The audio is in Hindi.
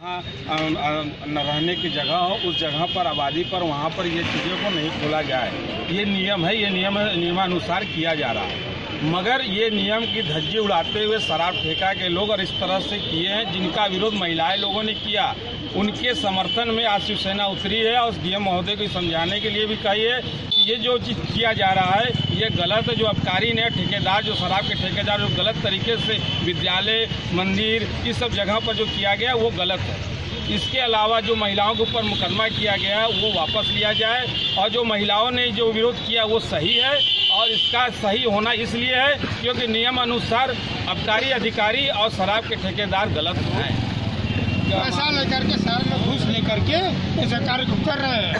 न रहने की जगह हो, उस जगह पर, आबादी पर, वहाँ पर ये चीज़ों को नहीं खोला जाए ये नियम है, ये नियम, नियमानुसार किया जा रहा है। मगर ये नियम की धज्जी उड़ाते हुए शराब ठेका के लोग और इस तरह से किए हैं, जिनका विरोध महिलाएँ लोगों ने किया। उनके समर्थन में आज शिवसेना उतरी है और डीएम महोदय को समझाने के लिए भी कही है कि ये जो चीज़ किया जा रहा है ये गलत है, जो अबकारी ने ठेकेदार, जो शराब के ठेकेदार, जो गलत तरीके से विद्यालय, मंदिर इस सब जगह पर जो किया गया, वो गलत है। इसके अलावा जो महिलाओं के ऊपर मुकदमा किया गया है, वो वापस लिया जाए, और जो महिलाओं ने जो विरोध किया, वो सही है, और इसका सही होना इसलिए है, क्योंकि नियम अनुसार अबकारी अधिकारी और शराब के ठेकेदार गलत हैं। पैसा लेकर के शहर में घूस लेकर के कार्य को कर रहे हैं।